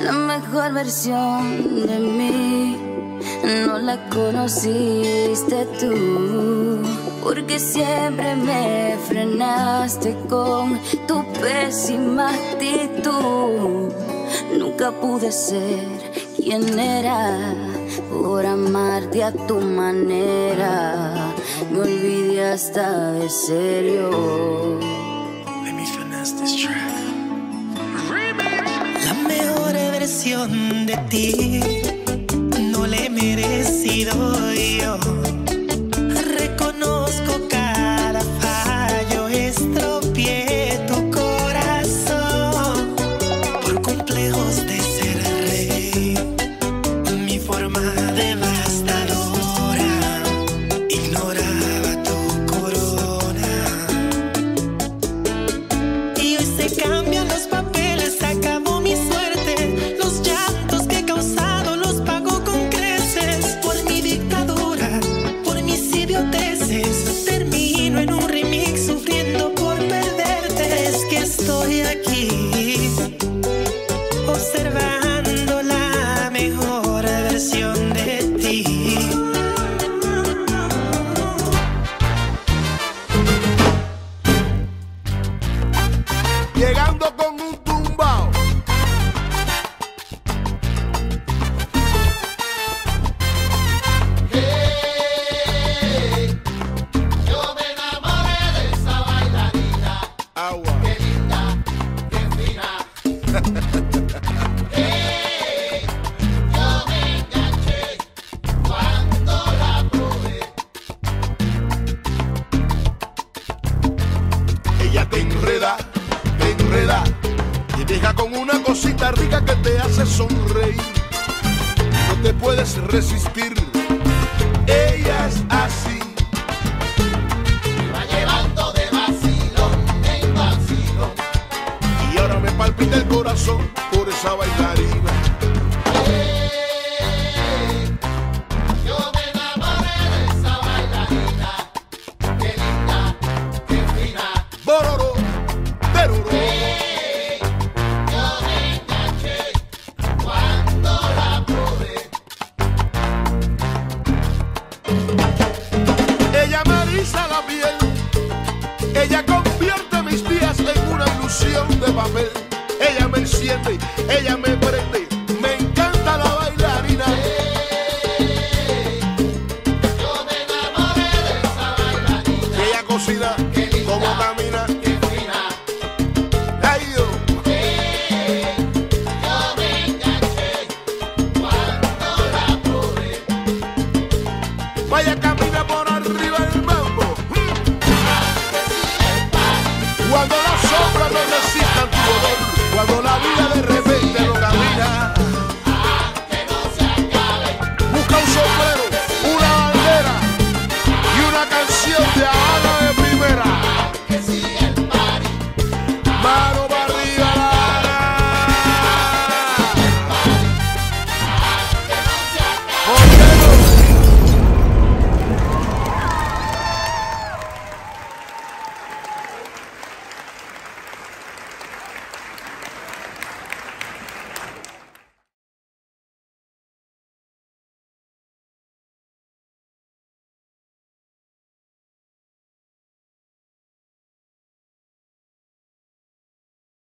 la mejor versión de mí. No la conociste tú, porque siempre me frenaste con tu pésima actitud. Nunca pude ser quien era por amarte a tu manera. Me olvidé hasta de serio. Let me. Versión de ti. No le he merecido observar. Con una cosita rica que te hace sonreír. No te puedes resistir. Ella es así. Me va llevando de vacilón en vacilón. Y ahora me palpita el corazón por esa bailarina. De papel. Ella me enciende, ella me prende. Me encanta la bailarina. Yo me enamoré de esa bailarina. Ella cocina, como camina. Qué fina. Ay, yo. Yo me enganché cuando la probé. Vaya